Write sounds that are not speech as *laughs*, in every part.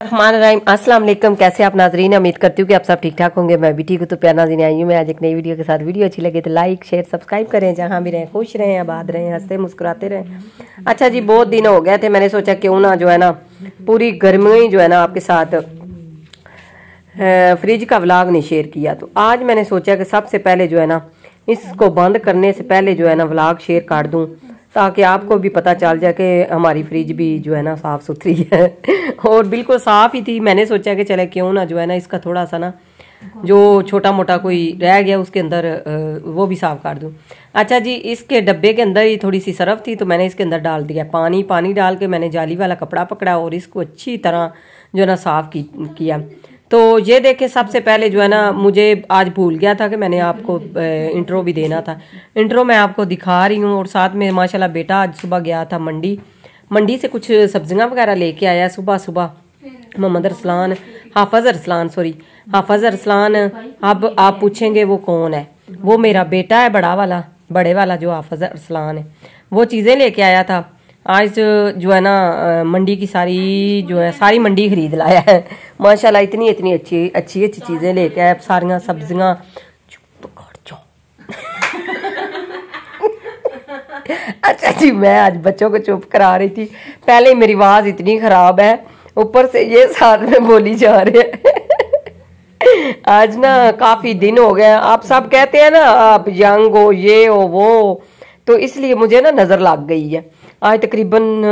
अस्सलाम वालेकुम। कैसे आप नाजरीन? उम्मीद करती हूँ कि आप सब ठीक ठाक होंगे। मैं भी ठीक हूँ तो प्यार नाजरीन आई हूँ मैं। आज एक नई वीडियो के साथ वीडियो अच्छी लगे तो लाइक शेयर सब्सक्राइब करें। जहाँ भी रहें, खुश रहें, आबाद रहें, हँसते, मुस्कुराते रहें। अच्छा जी, बहुत दिन हो गए थे। मैंने सोचा क्यों ना जो है ना, पूरी गर्मी जो है ना आपके साथ फ्रिज का व्लाग नहीं शेयर किया। तो आज मैंने सोचा कि सबसे पहले जो है ना, इसको बंद करने से पहले जो है ना व्लाग शेयर कर दूँ। ताकि आपको भी पता चल जाए कि हमारी फ्रिज भी जो है ना साफ़ सुथरी है। और बिल्कुल साफ़ ही थी। मैंने सोचा कि चले क्यों ना जो है ना इसका थोड़ा सा ना जो छोटा मोटा कोई रह गया उसके अंदर वो भी साफ़ कर दूँ। अच्छा जी, इसके डब्बे के अंदर ही थोड़ी सी सरफ थी तो मैंने इसके अंदर डाल दिया। पानी पानी डाल के मैंने जाली वाला कपड़ा पकड़ा और इसको अच्छी तरह जो है ना साफ़ किया। तो ये देखे सबसे पहले जो है ना, मुझे आज भूल गया था कि मैंने आपको इंट्रो भी देना था। इंट्रो मैं आपको दिखा रही हूँ और साथ में माशाल्लाह बेटा आज सुबह गया था मंडी। मंडी से कुछ सब्ज़ियाँ वगैरह लेके आया सुबह सुबह। मोहम्मद अरसलान, हाफज अरसलान सॉरी हाफज अरसलान, अब आप पूछेंगे वो कौन है? वो मेरा बेटा है, बड़ा वाला, बड़े वाला जो हाफज अरसलान है। वो चीज़ें लेके आया था। आज जो है ना मंडी की सारी जो है, सारी मंडी खरीद लाया है। माशाल्लाह, इतनी इतनी अच्छी अच्छी अच्छी चीज़ें लेके आए। सारिया सब्ज़ियाँ। अच्छा जी, मैं आज बच्चों को चुप करा रही थी। पहले ही मेरी आवाज़ इतनी ख़राब है। ऊपर से ये साथ में बोली जा रहे हैं। आज ना काफ़ी दिन हो गए आप सब कहते हैं ना, आप यंग हो, ये हो, वो तो इसलिए मुझे ना नज़र लग गई है। आज तकरीबन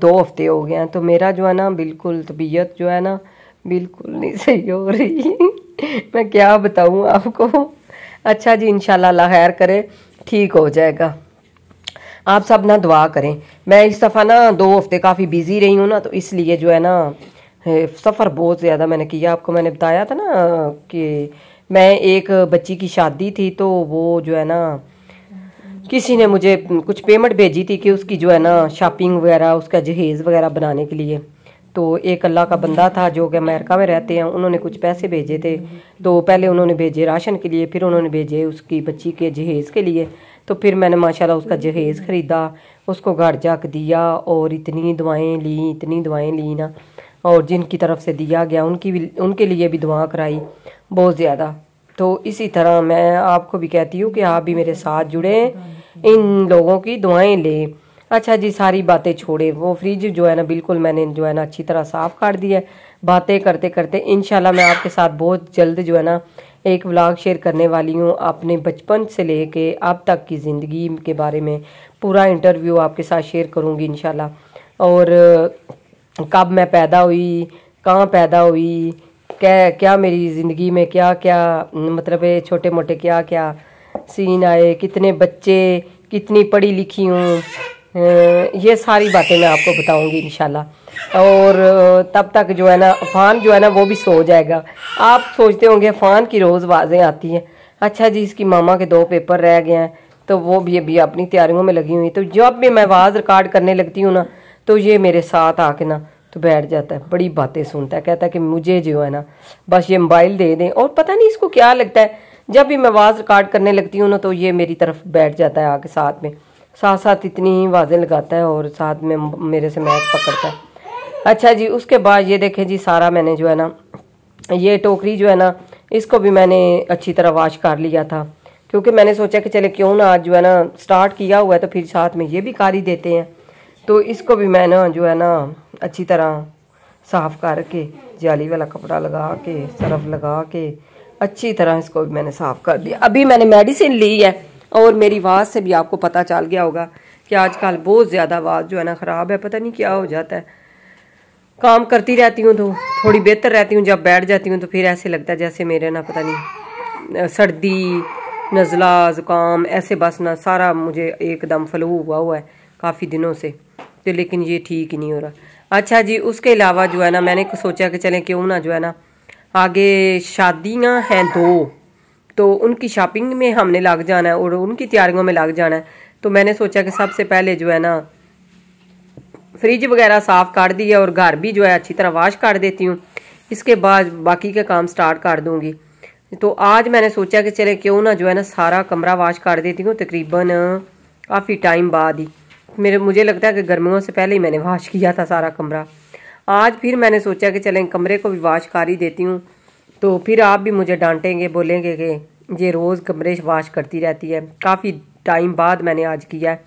दो हफ़्ते हो गए हैं तो मेरा जो है ना, बिल्कुल तबीयत जो है ना, बिल्कुल नहीं सही हो रही। *laughs* मैं क्या बताऊँ आपको? अच्छा जी इनशाला अल्लाह खैर करे, ठीक हो जाएगा। आप सब ना दुआ करें। मैं इस दफ़ा ना, दो हफ़्ते काफ़ी बिज़ी रही हूँ ना तो इसलिए जो है ना सफ़र बहुत ज़्यादा मैंने किया। आपको मैंने बताया था ना, कि मैं एक बच्ची की शादी थी तो वो जो है ना किसी ने मुझे कुछ पेमेंट भेजी थी कि उसकी जो है ना शॉपिंग वगैरह, उसका जहेज़ वगैरह बनाने के लिए। तो एक अल्लाह का बंदा था जो कि अमेरिका में रहते हैं, उन्होंने कुछ पैसे भेजे थे। तो पहले उन्होंने भेजे राशन के लिए, फिर उन्होंने भेजे उसकी बच्ची के जहेज़ के लिए। तो फिर मैंने, माशाल्लाह, उसका जहेज़ ख़रीदा, उसको घर जाक दिया और इतनी दवाएँ ली, इतनी दवाएँ ली ना। और जिनकी तरफ़ से दिया गया, उनकी भी, उनके लिए भी दुआ कराई, बहुत ज़्यादा। तो इसी तरह मैं आपको भी कहती हूँ कि आप भी मेरे साथ जुड़े। इन लोगों की दुआएँ ले। अच्छा जी, सारी बातें छोड़े। वो फ्रिज जो है ना, बिल्कुल मैंने जो है ना, अच्छी तरह साफ़ कर दिया बातें करते करते इनशाला मैं आपके साथ बहुत जल्द जो है ना, एक व्लॉग शेयर करने वाली हूँ अपने बचपन से लेके अब तक की ज़िंदगी के बारे में। पूरा इंटरव्यू आपके साथ शेयर करूँगी इनशाला और, कब मैं पैदा हुई, कहाँ पैदा हुई, क्या क्या मेरी ज़िंदगी में क्या क्या मतलब छोटे मोटे क्या क्या सीन आए कितने बच्चे, कितनी पढ़ी लिखी हूँ। ये सारी बातें मैं आपको बताऊँगी इंशाल्लाह। और तब तक जो है ना, अफान जो है ना, वो भी सो जाएगा। आप सोचते होंगे, अफान की रोज़ आवाज़ें आती हैं। अच्छा जी, इसकी मामा के दो पेपर रह गए हैं तो वो भी अभी अपनी तैयारियों में लगी हुई तो जब भी मैं आवाज़ रिकॉर्ड करने लगती हूँ ना तो ये मेरे साथ आके ना तो बैठ जाता है, बड़ी बातें सुनता है, कहता है कि मुझे जो है ना, बस ये मोबाइल दे दें। और पता नहीं इसको क्या लगता है जब भी मैं आवाज़ रिकॉर्ड करने लगती हूँ ना तो ये मेरी तरफ़ बैठ जाता है आके साथ में। साथ साथ इतनी ही आवाज़ें लगाता है और साथ में मेरे से मैच पकड़ता है। अच्छा जी, उसके बाद ये देखें जी, सारा मैंने जो है ना, ये टोकरी जो है ना, इसको भी मैंने अच्छी तरह वाश कर लिया था। क्योंकि मैंने सोचा कि चले क्यों ना आज जो है ना स्टार्ट किया हुआ है तो फिर साथ में ये भी कार ही देते हैं। तो इसको भी मैं ना जो है ना, अच्छी तरह साफ़ करके, जाली वाला कपड़ा लगा के, सरफ लगा के अच्छी तरह इसको भी मैंने साफ़ कर दिया। अभी मैंने मेडिसिन ली है और मेरी आवाज़ से भी आपको पता चल गया होगा कि आजकल बहुत ज़्यादा आवाज़ जो है ना ख़राब है, पता नहीं क्या हो जाता है। काम करती रहती हूँ तो थोड़ी बेहतर रहती हूँ, जब बैठ जाती हूँ तो फिर ऐसे लगता है जैसे मेरे ना पता नहीं सर्दी, नज़ला, ज़ुकाम, ऐसे बस ना सारा मुझे एकदम फ्लू हुआ हुआ है काफ़ी दिनों से तो लेकिन ये ठीक ही नहीं हो रहा। अच्छा जी, उसके अलावा जो है ना मैंने सोचा कि चलें क्यों ना जो है ना आगे शादियाँ हैं दो। तो उनकी शॉपिंग में हमने लग जाना है और उनकी तैयारियों में लग जाना है। तो मैंने सोचा कि सबसे पहले जो है ना फ्रिज वगैरह साफ़ कर दिया और घर भी जो है अच्छी तरह वाश कर देती हूँ। इसके बाद बाकी के काम स्टार्ट कर दूँगी। तो आज मैंने सोचा कि चले क्यों ना जो है ना सारा कमरा वाश कर देती हूँ, तकरीबन काफ़ी टाइम बाद ही। मेरे, मुझे लगता है कि गर्मियों से पहले ही मैंने वाश किया था सारा कमरा। आज फिर मैंने सोचा कि चलें कमरे को भी वाश कर ही देती हूँ। तो फिर आप भी मुझे डांटेंगे बोलेंगे कि ये रोज़ कमरे वाश करती रहती है। काफ़ी टाइम बाद मैंने आज किया है।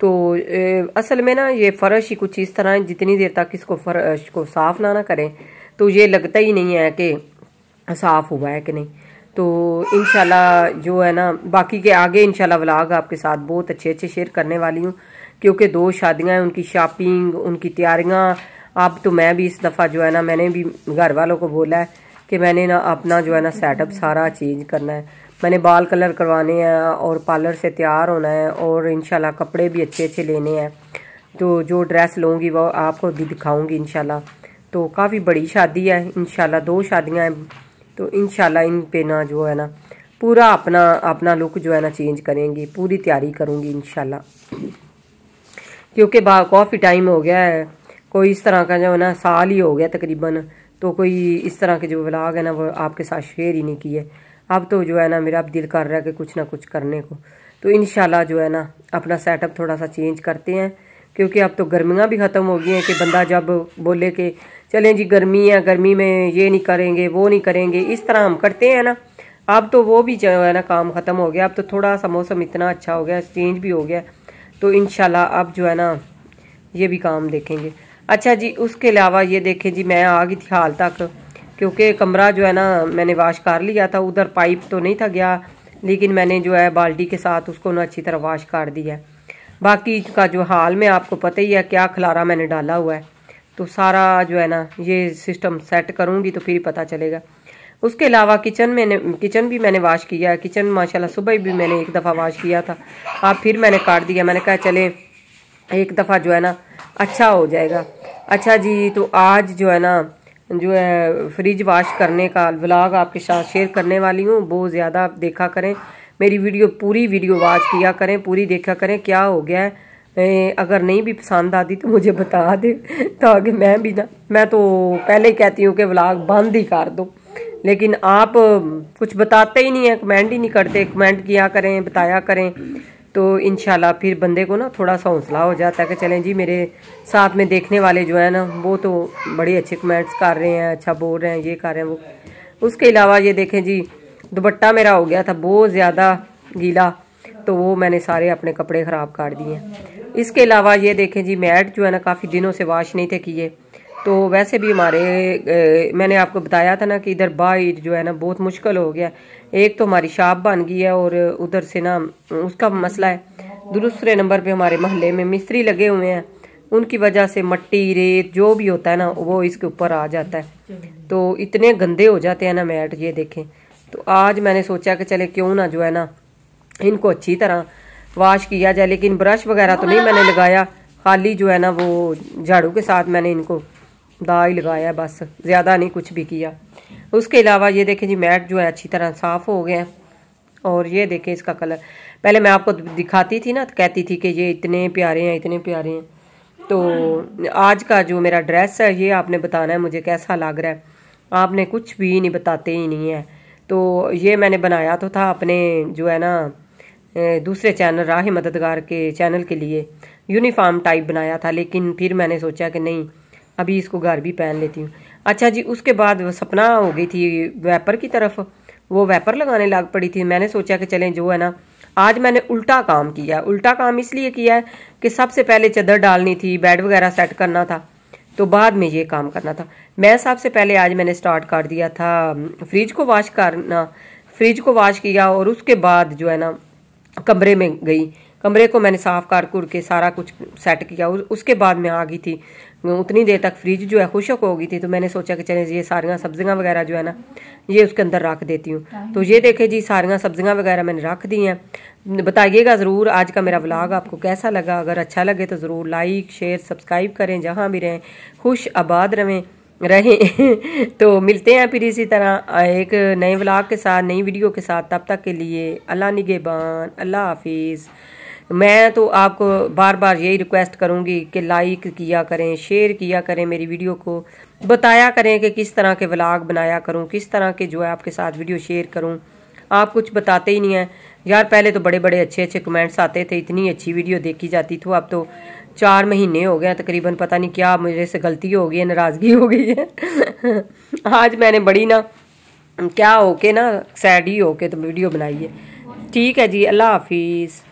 तो ए, असल में ना ये फ़र्श ही कुछ इस तरह है जितनी देर तक इसको फ़र्श को साफ़ ना ना करें तो ये लगता ही नहीं है कि साफ़ हुआ है कि नहीं। तो इनशाला जो है ना बाकी के आगे इनशाला व्लाग आपके साथ बहुत अच्छे अच्छे शेयर करने वाली हूँ क्योंकि दो शादियाँ हैं उनकी शॉपिंग उनकी तैयारियाँ अब तो मैं भी इस दफ़ा जो है ना, मैंने भी घर वालों को बोला है कि मैंने ना अपना जो है ना सेटअप सारा चेंज करना है। मैंने बाल कलर करवाने हैं और पार्लर से तैयार होना है और इनशाला कपड़े भी अच्छे अच्छे लेने हैं। तो जो ड्रेस लूँगी वो आपको भी दिखाऊँगी इनशाला तो काफ़ी बड़ी शादी है इनशाला दो शादियाँ हैं। तो इनशाला इन पे ना जो है ना, पूरा अपना अपना लुक जो है ना चेंज करेंगी, पूरी तैयारी करूँगी इनशाला क्योंकि बा काफ़ी टाइम हो गया है। कोई इस तरह का जो है ना साल ही हो गया तकरीबन। तो कोई इस तरह के जो व्लाग है ना, वो आपके साथ शेयर ही नहीं किए। अब तो जो है ना, मेरा अब दिल कर रहा है कि कुछ ना कुछ करने को। तो इन जो है ना, अपना सेटअप थोड़ा सा चेंज करते हैं। क्योंकि अब तो गर्मियाँ भी ख़त्म हो गई हैं कि बंदा जब बोले कि, चलें जी, गर्मी है, गर्मी में ये नहीं करेंगे, वो नहीं करेंगे। इस तरह हम करते हैं ना। अब तो वो भी जो है ना, काम ख़त्म हो गया। अब तो थोड़ा सा मौसम इतना अच्छा हो गया चेंज भी हो गया। तो इन अब जो है ना, ये भी काम देखेंगे। अच्छा जी, उसके अलावा ये देखें जी, मैं आ गई थी हाल तक, क्योंकि कमरा जो है ना, मैंने वाश कर लिया था, उधर पाइप तो नहीं था गया, लेकिन मैंने जो है बाल्टी के साथ उसको ना अच्छी तरह वाश कर दिया बाकी का जो हाल में आपको पता ही है, क्या खलारा मैंने डाला हुआ है। तो सारा जो है ना, ये सिस्टम सेट करूँगी तो फिर पता चलेगा। उसके अलावा किचन में किचन भी मैंने वाश किया है, किचन माशाल्लाह सुबह भी मैंने एक दफ़ा वाश किया था। अब फिर मैंने काट दिया, मैंने कहा चले, एक दफ़ा जो है ना अच्छा हो जाएगा। अच्छा जी तो आज जो है ना, जो है फ्रिज वाश करने का व्लॉग आपके साथ शेयर करने वाली हूँ, बहुत ज़्यादा आप देखा करें। मेरी वीडियो पूरी वीडियो वाच किया करें, पूरी देखा करें, क्या हो गया है? अगर नहीं भी पसंद आती तो मुझे बता दे, ताकि मैं भी ना, मैं तो पहले ही कहती हूँ कि व्लॉग बंद ही कर दो। लेकिन आप कुछ बताते ही नहीं हैं कमेंट ही नहीं करते कमेंट किया करें, बताया करें। तो इन फिर बंदे को ना थोड़ा सा हौसला हो जाता है कि चलें जी, मेरे साथ में देखने वाले जो है ना, वो तो बड़े अच्छे कमेंट्स कर रहे हैं अच्छा बोल रहे हैं, ये कर रहे हैं, वो। उसके अलावा ये देखें जी, दुपट्टा मेरा हो गया था बहुत ज़्यादा गीला तो वो मैंने सारे अपने कपड़े ख़राब कर दिए। इसके अलावा ये देखें जी, मैट जो है ना, काफ़ी दिनों से वाश नहीं थे किए। तो वैसे भी हमारे मैंने आपको बताया था ना कि इधर बाइट जो है ना बहुत मुश्किल हो गया। एक तो हमारी शॉप बन गई है और उधर से ना, उसका मसला है। दूसरे नंबर पे हमारे मोहल्ले में मिस्त्री लगे हुए हैं। उनकी वजह से मट्टी, रेत जो भी होता है ना, वो इसके ऊपर आ जाता है। तो इतने गंदे हो जाते हैं ना मैट, ये देखें। तो आज मैंने सोचा कि चले क्यों ना जो है ना, इनको अच्छी तरह वाश किया जाए, लेकिन ब्रश वगैरह तो नहीं मैंने लगाया। खाली जो है ना वो झाड़ू के साथ मैंने इनको दाई लगाया, बस। ज़्यादा नहीं, कुछ भी किया। उसके अलावा ये देखें जी, मैट जो है अच्छी तरह साफ़ हो गए और ये देखें इसका कलर। पहले मैं आपको दिखाती थी ना तो कहती थी कि ये इतने प्यारे हैं, इतने प्यारे हैं। तो आज का जो मेरा ड्रेस है, ये आपने बताना है, मुझे कैसा लग रहा है। आपने कुछ भी नहीं, बताते ही नहीं है। तो ये मैंने बनाया तो था अपने जो है ना दूसरे चैनल राह मददगार के चैनल के लिए। यूनिफॉर्म टाइप बनाया था, लेकिन फिर मैंने सोचा कि नहीं अभी इसको घर भी पहन लेती हूँ। अच्छा जी, उसके बाद वो सपना हो गई थी वेपर की तरफ़। वो वेपर लगाने लग पड़ी थी। मैंने सोचा कि चलें जो है ना, आज मैंने उल्टा काम किया। उल्टा काम इसलिए किया है कि सबसे पहले चदर डालनी थी, बेड वगैरह सेट करना था तो बाद में ये काम करना था। मैं सबसे पहले आज मैंने स्टार्ट कर दिया था, फ्रिज को वॉश करना। फ्रिज को वॉश किया और उसके बाद जो है ना, कमरे में गई। कमरे को मैंने साफ़ कर कुर के सारा कुछ सेट किया। उसके बाद मैं आ गई थी। उतनी देर तक फ्रिज जो है खुशक हो गई थी तो मैंने सोचा कि चले ये सारियाँ सब्ज़ियाँ वगैरह जो है ना ये उसके अंदर रख देती हूँ। तो ये देखे जी सारियाँ सब्ज़ियाँ वगैरह मैंने रख दी हैं। बताइएगा ज़रूर आज का मेरा व्लॉग आपको कैसा लगा। अगर अच्छा लगे तो ज़रूर लाइक शेयर सब्सक्राइब करें जहाँ भी रहें। खुश आबाद रहें रहें। *laughs* तो मिलते हैं फिर इसी तरह एक नए व्लॉग के साथ नई वीडियो के साथ। तब तक के लिए अल्लाह निगेबान अल्लाह हाफिज़। मैं तो आपको बार बार यही रिक्वेस्ट करूँगी कि लाइक किया करें शेयर किया करें मेरी वीडियो को। बताया करें कि किस तरह के व्लॉग बनाया करूँ, किस तरह के जो है आपके साथ वीडियो शेयर करूँ। आप कुछ बताते ही नहीं हैं। यार, पहले तो बड़े बड़े अच्छे अच्छे कमेंट्स आते थे, इतनी अच्छी वीडियो देखी जाती थी। अब तो चार महीने हो गए तकरीबन पता नहीं क्या मेरे से गलती हो गई है, नाराज़गी हो गई है। *laughs* आज मैंने बड़ी ना, क्या होके ना सैड ही होके तो वीडियो बनाई है। ठीक है जी, अल्लाह हाफिज़।